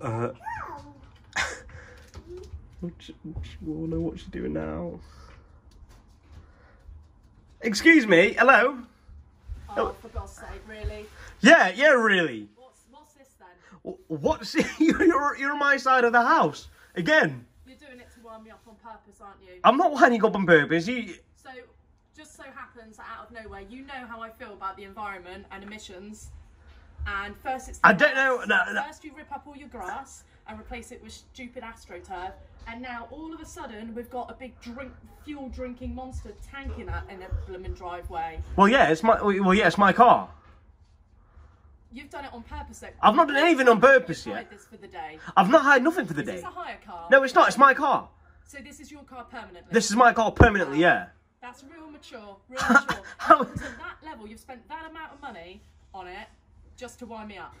Uh, what you wanna what you doing now? Excuse me. Hello. Oh, for God's sake, really? Yeah, yeah, really. What's what's this then? What's you're you're on my side of the house again? You're doing it to wind me up on purpose, aren't you? I'm not winding up on purpose. You. So, just so happens that out of nowhere, you know how I feel about the environment and emissions. And first it's the I don't know, no, no. First you rip up all your grass and replace it with stupid astroturf, and now all of a sudden we've got a big drink fuel drinking monster tanking that in a blooming driveway. Well, yeah, it's my well, yeah, it's my car. You've done it on purpose. Though. I've not done anything on purpose yet. this for the day. I've not hired nothing for the Is day. this a hire car? No, it's not. It's my car. So this is your car permanently. This is my car permanently. Yeah. That's real mature, real mature. To that level, you've spent that amount of money on it just to wind me up.